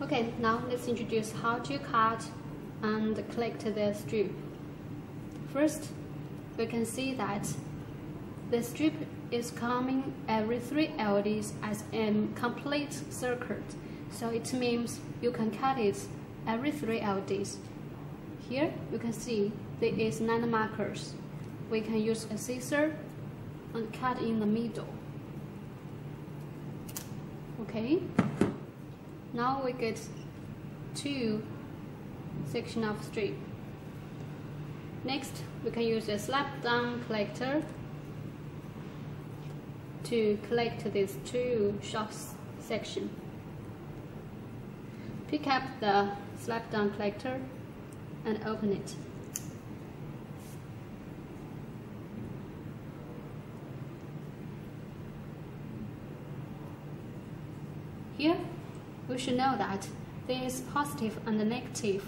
Okay, now let's introduce how to cut and collect the strip. First, we can see that the strip is coming every three LEDs as a complete circuit. So it means you can cut it every three LEDs. Here you can see there is nine markers. We can use a scissor and cut in the middle. Okay. Now we get two section of strip. Next, we can use a slap down collector to collect these two short section. Pick up the slap down collector and open it. Here, we should know that there is positive and negative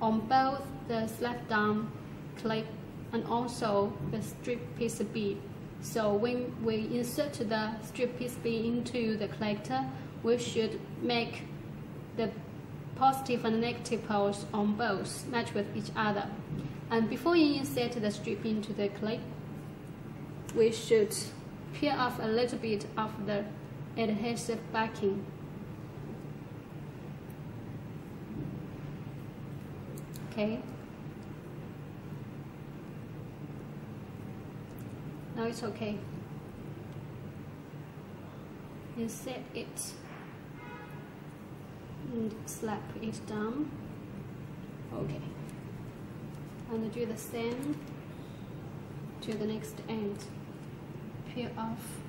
on both the slap down clip and also the strip PCB. So when we insert the strip PCB into the collector, we should make the positive and negative poles on both match with each other. And before you insert the strip into the clip, we should peel off a little bit of the adhesive backing okay. Now it's okay. You set it and slap it down. Okay. And do the same to the next end. Peel off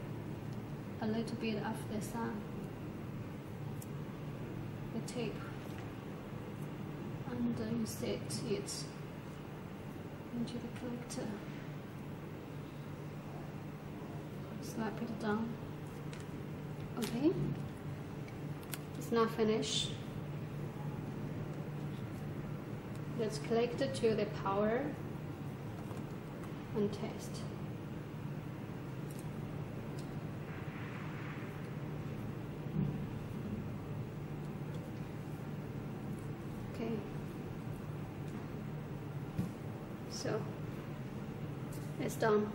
a little bit of the sun the tape and insert it into the collector. Slap it down. Okay, it's now finished. Let's collect it to the power and test. Okay. So it's done.